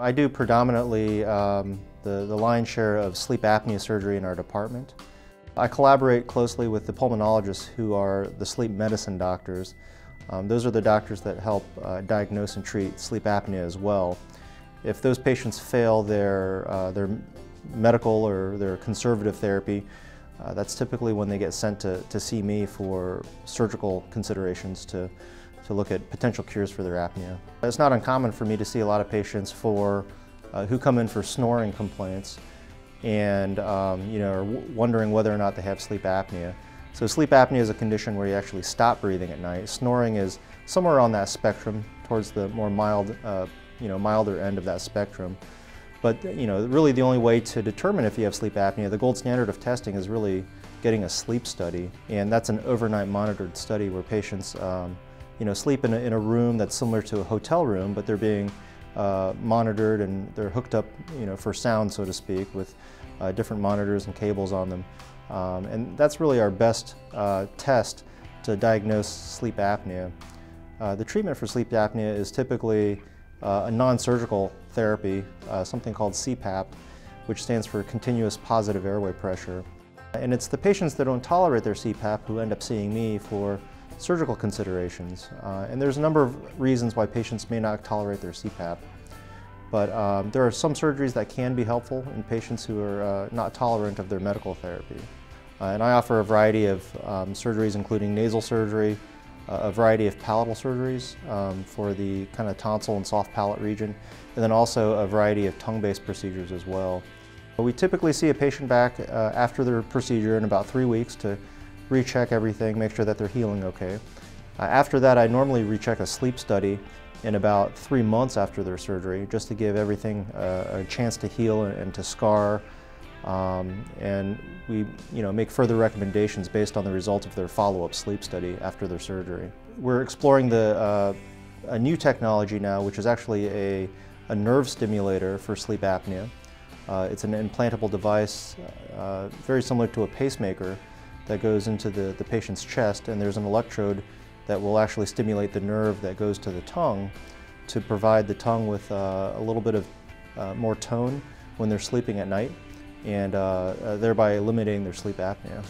I do predominantly um, the, the lion's share of sleep apnea surgery in our department. I collaborate closely with the pulmonologists who are the sleep medicine doctors. Um, those are the doctors that help uh, diagnose and treat sleep apnea as well. If those patients fail their, uh, their medical or their conservative therapy, uh, that's typically when they get sent to, to see me for surgical considerations to, to look at potential cures for their apnea. It's not uncommon for me to see a lot of patients for, uh, who come in for snoring complaints and um, you know, are wondering whether or not they have sleep apnea. So sleep apnea is a condition where you actually stop breathing at night. Snoring is somewhere on that spectrum towards the more mild, uh, you know, milder end of that spectrum. But you know, really the only way to determine if you have sleep apnea, the gold standard of testing is really getting a sleep study. And that's an overnight monitored study where patients um, you know, sleep in a, in a room that's similar to a hotel room, but they're being uh, monitored and they're hooked up you know, for sound, so to speak, with uh, different monitors and cables on them. Um, and that's really our best uh, test to diagnose sleep apnea. Uh, the treatment for sleep apnea is typically uh, a non-surgical therapy, uh, something called CPAP, which stands for continuous positive airway pressure. And it's the patients that don't tolerate their CPAP who end up seeing me for surgical considerations. Uh, and there's a number of reasons why patients may not tolerate their CPAP. But um, there are some surgeries that can be helpful in patients who are uh, not tolerant of their medical therapy. Uh, and I offer a variety of um, surgeries including nasal surgery, uh, a variety of palatal surgeries um, for the kind of tonsil and soft palate region, and then also a variety of tongue-based procedures as well. But We typically see a patient back uh, after their procedure in about three weeks to recheck everything, make sure that they're healing okay. Uh, after that, I normally recheck a sleep study in about three months after their surgery, just to give everything uh, a chance to heal and, and to scar. Um, and we you know, make further recommendations based on the results of their follow-up sleep study after their surgery. We're exploring the, uh, a new technology now, which is actually a, a nerve stimulator for sleep apnea. Uh, it's an implantable device, uh, very similar to a pacemaker, that goes into the, the patient's chest and there's an electrode that will actually stimulate the nerve that goes to the tongue to provide the tongue with uh, a little bit of uh, more tone when they're sleeping at night and uh, uh thereby eliminating their sleep apnea.